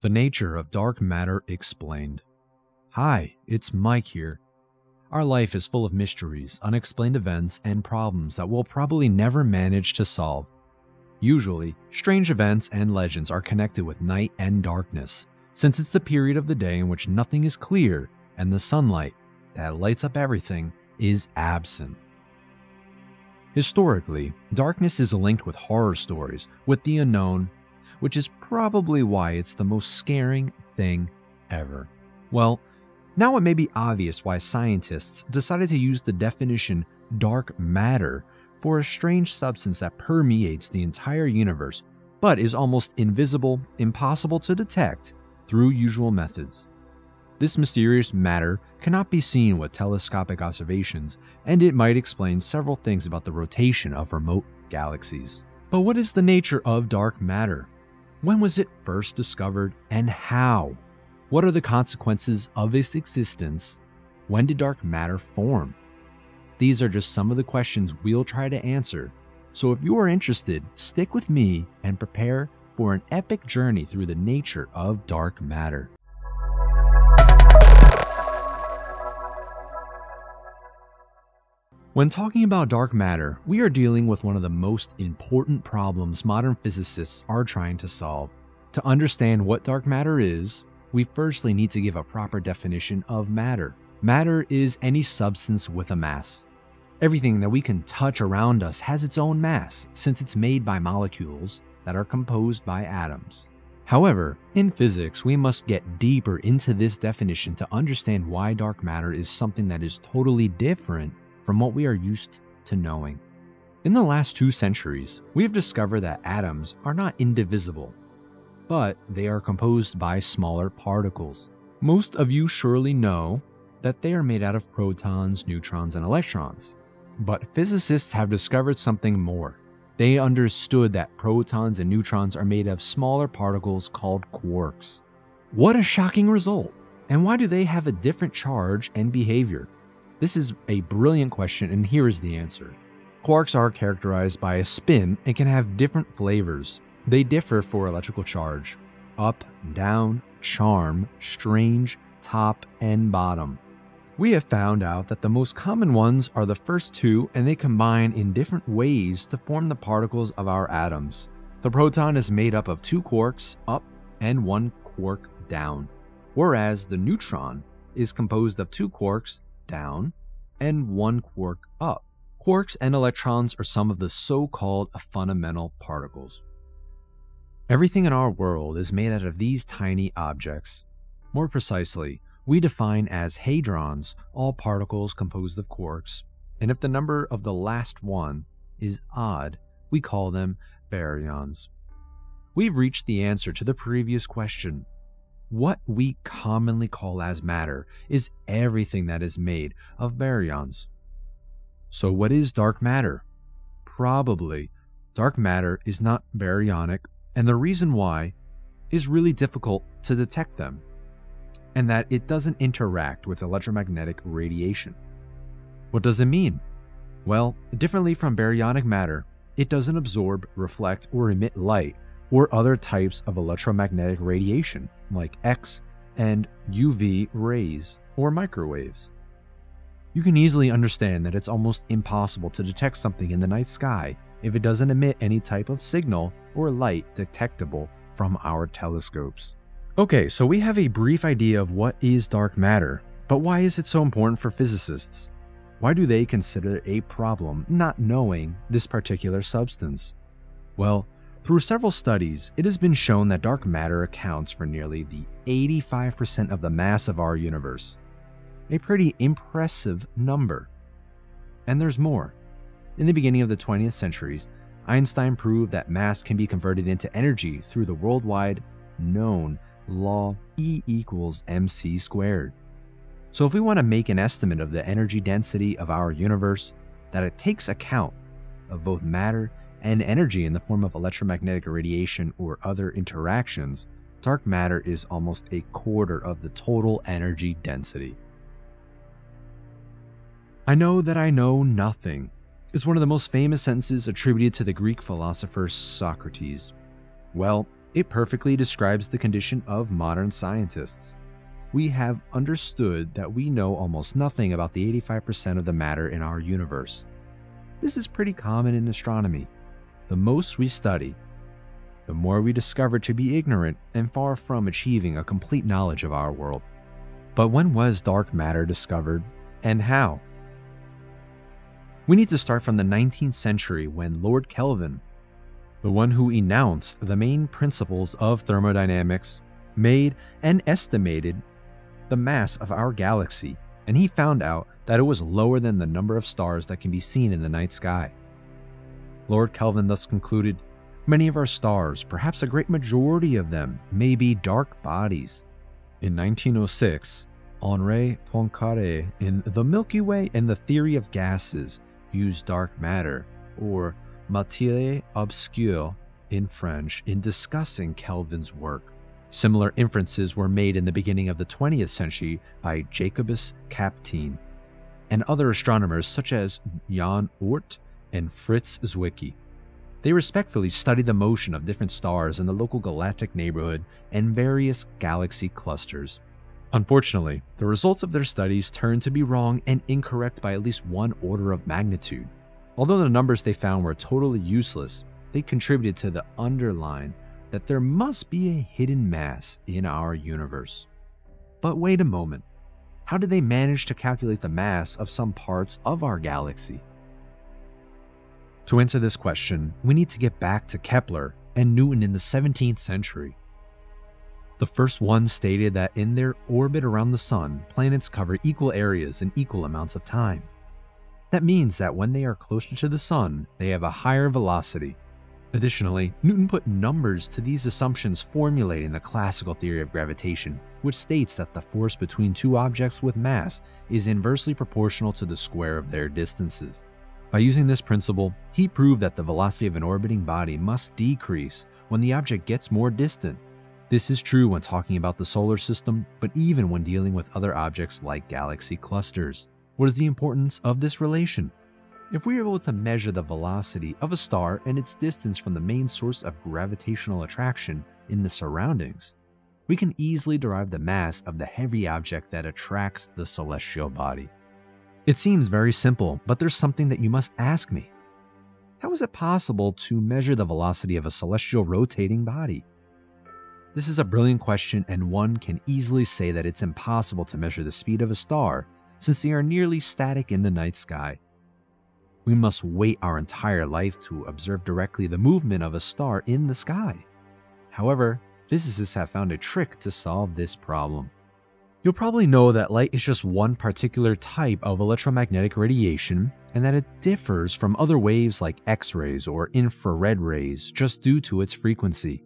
The Nature of Dark Matter Explained. Hi, it's Mike here. Our life is full of mysteries, unexplained events, and problems that we'll probably never manage to solve. Usually, strange events and legends are connected with night and darkness, since it's the period of the day in which nothing is clear and the sunlight that lights up everything is absent. Historically, darkness is linked with horror stories, with the unknown, which is probably why it's the most scaring thing ever. Well, now it may be obvious why scientists decided to use the definition dark matter for a strange substance that permeates the entire universe but is almost invisible, impossible to detect through usual methods. This mysterious matter cannot be seen with telescopic observations, and it might explain several things about the rotation of remote galaxies. But what is the nature of dark matter? When was it first discovered and how? What are the consequences of its existence? When did dark matter form? These are just some of the questions we'll try to answer. So if you are interested, stick with me and prepare for an epic journey through the nature of dark matter. When talking about dark matter, we are dealing with one of the most important problems modern physicists are trying to solve. To understand what dark matter is, we firstly need to give a proper definition of matter. Matter is any substance with a mass. Everything that we can touch around us has its own mass since it's made by molecules that are composed by atoms. However, in physics, we must get deeper into this definition to understand why dark matter is something that is totally different from what we are used to knowing. In the last two centuries, we have discovered that atoms are not indivisible, but they are composed by smaller particles. Most of you surely know that they are made out of protons, neutrons, and electrons. But physicists have discovered something more. They understood that protons and neutrons are made of smaller particles called quarks. What a shocking result! And why do they have a different charge and behavior? This is a brilliant question, and here is the answer. Quarks are characterized by a spin and can have different flavors. They differ for electrical charge up, down, charm, strange, top, and bottom. We have found out that the most common ones are the first two, and they combine in different ways to form the particles of our atoms. The proton is made up of two quarks up and one quark down, whereas the neutron is composed of two quarks down and one quark up. Quarks and electrons are some of the so called fundamental particles. Everything in our world is made out of these tiny objects. More precisely, we define as hadrons all particles composed of quarks, and if the number of the last one is odd, we call them baryons. We've reached the answer to the previous question what we commonly call as matter is everything that is made of baryons. So, what is dark matter? Probably, dark matter is not baryonic, and the reason why is really difficult to detect them, and that it doesn't interact with electromagnetic radiation. What does it mean? Well, differently from baryonic matter, it doesn't absorb, reflect, or emit light or other types of electromagnetic radiation like X and UV rays or microwaves. You can easily understand that it's almost impossible to detect something in the night sky if it doesn't emit any type of signal or light detectable from our telescopes. Okay, so we have a brief idea of what is dark matter, but why is it so important for physicists? Why do they consider a problem not knowing this particular substance? Well, through several studies, it has been shown that dark matter accounts for nearly the 85% of the mass of our universe. A pretty impressive number. And there's more. In the beginning of the 20th centuries, Einstein proved that mass can be converted into energy through the worldwide known law E equals mc squared. So if we want to make an estimate of the energy density of our universe, that it takes account of both matter and energy in the form of electromagnetic radiation or other interactions, dark matter is almost a quarter of the total energy density. I know that I know nothing is one of the most famous sentences attributed to the Greek philosopher Socrates. Well, It perfectly describes the condition of modern scientists. We have understood that we know almost nothing about the 85% of the matter in our universe. This is pretty common in astronomy. The most we study, the more we discover to be ignorant and far from achieving a complete knowledge of our world. But when was dark matter discovered and how? We need to start from the 19th century when Lord Kelvin, the one who announced the main principles of thermodynamics, made and estimated the mass of our galaxy, and he found out that it was lower than the number of stars that can be seen in the night sky. Lord Kelvin thus concluded many of our stars, perhaps a great majority of them, may be dark bodies. In 1906, Henri Poincaré in The Milky Way and the Theory of Gases used dark matter, or matière obscure in French, in discussing Kelvin's work. Similar inferences were made in the beginning of the 20th century by Jacobus Kapteyn and other astronomers such as Jan Oort and Fritz Zwicky. They respectfully studied the motion of different stars in the local galactic neighborhood and various galaxy clusters. Unfortunately, the results of their studies turned to be wrong and incorrect by at least one order of magnitude. Although the numbers they found were totally useless, they contributed to the underline that there must be a hidden mass in our universe. But wait a moment. How did they manage to calculate the mass of some parts of our galaxy? To answer this question, we need to get back to Kepler and Newton in the 17th century. The first one stated that in their orbit around the Sun, planets cover equal areas in equal amounts of time. That means that when they are closer to the Sun, they have a higher velocity Additionally, Newton put numbers to these assumptions formulating the classical theory of gravitation, which states that the force between two objects with mass is inversely proportional to the square of their distances. By using this principle, he proved that the velocity of an orbiting body must decrease when the object gets more distant. This is true when talking about the solar system, but even when dealing with other objects like galaxy clusters. What is the importance of this relation? If we are able to measure the velocity of a star and its distance from the main source of gravitational attraction in the surroundings, we can easily derive the mass of the heavy object that attracts the celestial body. It seems very simple, but there's something that you must ask me. How is it possible to measure the velocity of a celestial rotating body? This is a brilliant question, and one can easily say that it's impossible to measure the speed of a star since they are nearly static in the night sky we must wait our entire life to observe directly the movement of a star in the sky. However, physicists have found a trick to solve this problem. You'll probably know that light is just one particular type of electromagnetic radiation and that it differs from other waves like X rays or infrared rays just due to its frequency.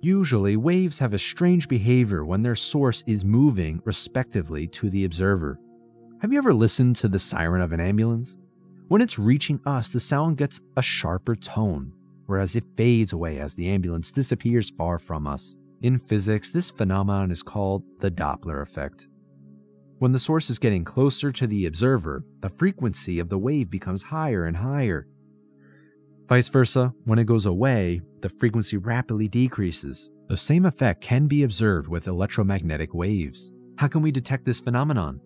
Usually, waves have a strange behavior when their source is moving respectively to the observer. Have you ever listened to the siren of an ambulance? When it's reaching us, the sound gets a sharper tone, whereas it fades away as the ambulance disappears far from us. In physics, this phenomenon is called the Doppler effect. When the source is getting closer to the observer, the frequency of the wave becomes higher and higher. Vice versa, when it goes away, the frequency rapidly decreases. The same effect can be observed with electromagnetic waves. How can we detect this phenomenon?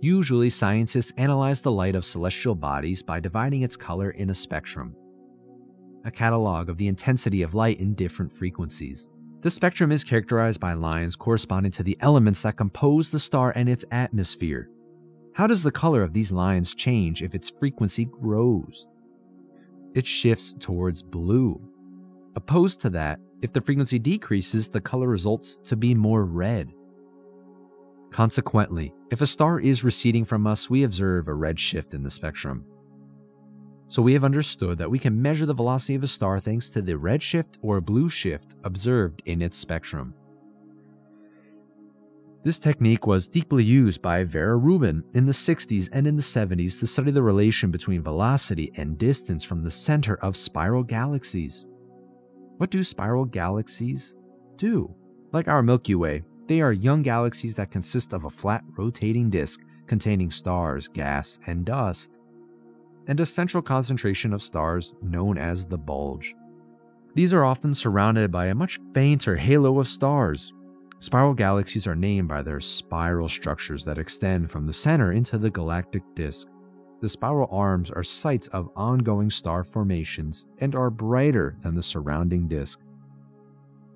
Usually, scientists analyze the light of celestial bodies by dividing its color in a spectrum, a catalog of the intensity of light in different frequencies. The spectrum is characterized by lines corresponding to the elements that compose the star and its atmosphere. How does the color of these lines change if its frequency grows? It shifts towards blue. Opposed to that, if the frequency decreases, the color results to be more red. Consequently, if a star is receding from us, we observe a red shift in the spectrum. So we have understood that we can measure the velocity of a star thanks to the red shift or blue shift observed in its spectrum. This technique was deeply used by Vera Rubin in the 60s and in the 70s to study the relation between velocity and distance from the center of spiral galaxies. What do spiral galaxies do? Like our Milky Way, they are young galaxies that consist of a flat rotating disk containing stars, gas, and dust, and a central concentration of stars known as the bulge. These are often surrounded by a much fainter halo of stars. Spiral galaxies are named by their spiral structures that extend from the center into the galactic disk. The spiral arms are sites of ongoing star formations and are brighter than the surrounding disk.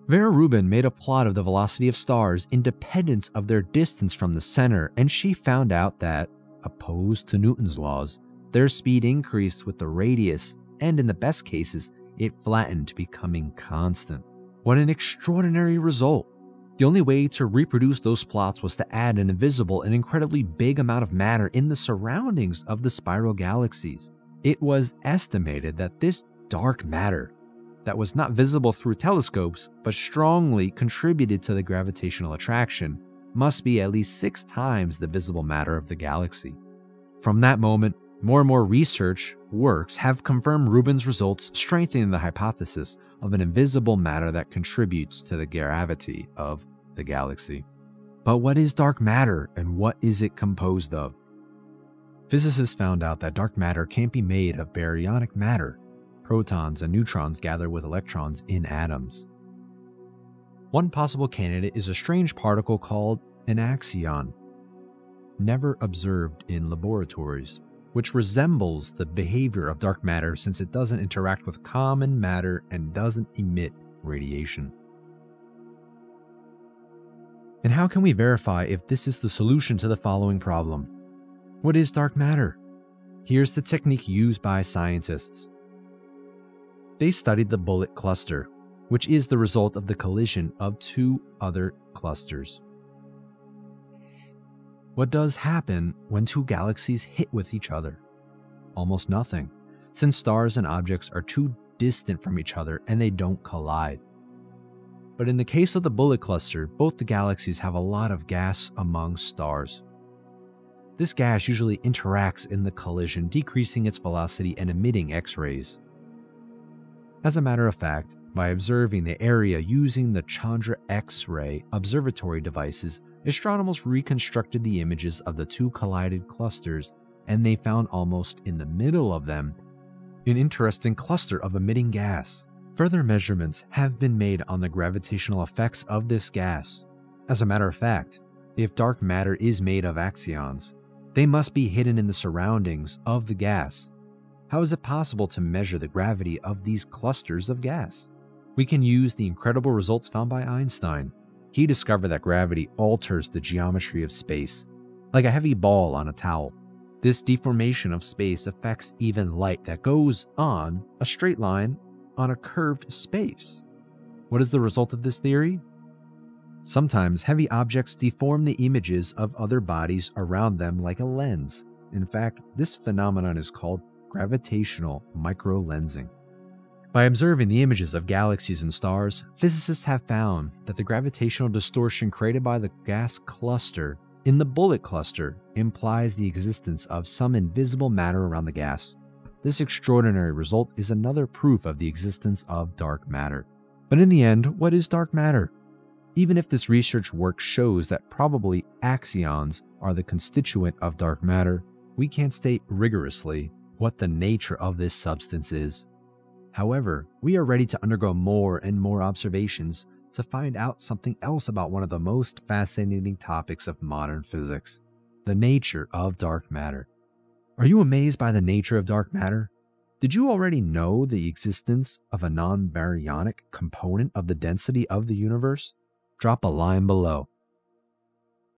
Vera Rubin made a plot of the velocity of stars independent of their distance from the center, and she found out that, opposed to Newton's laws, their speed increased with the radius, and in the best cases, it flattened, to becoming constant. What an extraordinary result! The only way to reproduce those plots was to add an invisible and incredibly big amount of matter in the surroundings of the spiral galaxies. It was estimated that this dark matter that was not visible through telescopes but strongly contributed to the gravitational attraction must be at least six times the visible matter of the galaxy. From that moment, more and more research works have confirmed Rubin's results, strengthening the hypothesis of an invisible matter that contributes to the gravity of the galaxy. But what is dark matter and what is it composed of? Physicists found out that dark matter can't be made of baryonic matter, protons and neutrons gather with electrons in atoms. One possible candidate is a strange particle called an axion, never observed in laboratories, which resembles the behavior of dark matter since it doesn't interact with common matter and doesn't emit radiation. And how can we verify if this is the solution to the following problem? What is dark matter? Here's the technique used by scientists. They studied the bullet cluster, which is the result of the collision of two other clusters. What does happen when two galaxies hit with each other? Almost nothing, since stars and objects are too distant from each other and they don't collide. But in the case of the bullet cluster, both the galaxies have a lot of gas among stars. This gas usually interacts in the collision, decreasing its velocity and emitting X rays. As a matter of fact, by observing the area using the Chandra X ray observatory devices, astronomers reconstructed the images of the two collided clusters, and they found almost in the middle of them an interesting cluster of emitting gas. Further measurements have been made on the gravitational effects of this gas. As a matter of fact, if dark matter is made of axions, they must be hidden in the surroundings of the gas, how is it possible to measure the gravity of these clusters of gas? We can use the incredible results found by Einstein. He discovered that gravity alters the geometry of space, like a heavy ball on a towel. This deformation of space affects even light that goes on a straight line on a curved space. What is the result of this theory? Sometimes heavy objects deform the images of other bodies around them like a lens. In fact, this phenomenon is called gravitational microlensing. By observing the images of galaxies and stars, physicists have found that the gravitational distortion created by the gas cluster in the bullet cluster implies the existence of some invisible matter around the gas. This extraordinary result is another proof of the existence of dark matter. But in the end, what is dark matter? Even if this research work shows that probably axions are the constituent of dark matter, we can't state rigorously what the nature of this substance is. However, we are ready to undergo more and more observations to find out something else about one of the most fascinating topics of modern physics the nature of dark matter. Are you amazed by the nature of dark matter? Did you already know the existence of a non baryonic component of the density of the universe? Drop a line below.